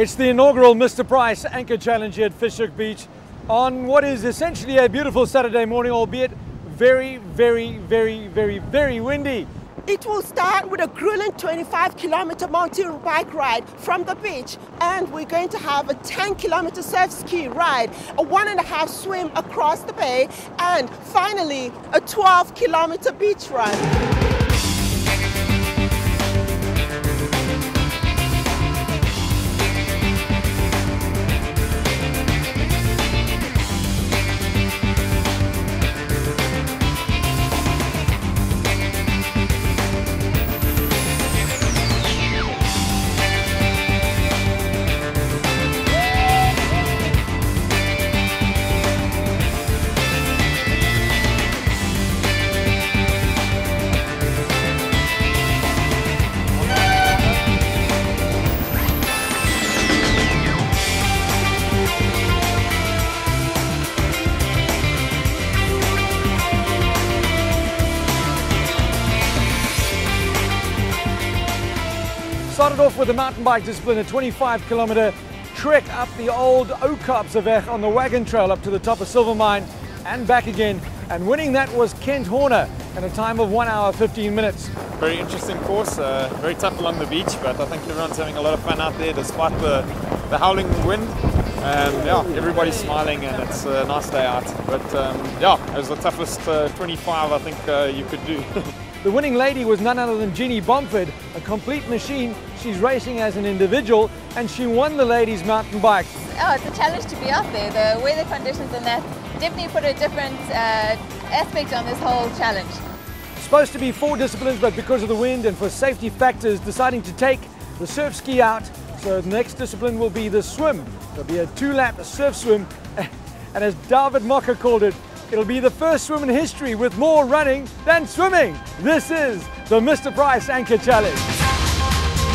It's the inaugural Mr. Price Anchor Challenge here at Fish Hoek Beach on what is essentially a beautiful Saturday morning, albeit very, very, very, very, very windy. It will start with a grueling 25 kilometer mountain bike ride from the beach, and we're going to have a 10 kilometer surf ski ride, a one and a half swim across the bay, and finally a 12 kilometer beach run. Started off with a mountain bike discipline, a 25 kilometer trek up the old Oudtshoornweg on the wagon trail up to the top of Silvermine and back again. And winning that was Kent Horner in a time of 1 hour 15 minutes. Very interesting course, uh, very tough along the beach, but I think everyone's having a lot of fun out there despite the, the howling wind. And yeah, everybody's smiling and it's a nice day out. But um, yeah, it was the toughest uh, 25 I think uh, you could do. The winning lady was none other than Jeannie Bomford, a complete machine. She's racing as an individual and she won the ladies mountain bike. Oh, it's a challenge to be out there. The weather conditions and that definitely put a different uh, aspect on this whole challenge. Supposed to be four disciplines, but because of the wind and for safety factors, deciding to take the surf ski out. So the next discipline will be the swim. There'll be a two-lap surf swim. And as Dawid Mocke called it, It'll be the first swim in history with more running than swimming. This is the Mr. Price Anchor Challenge.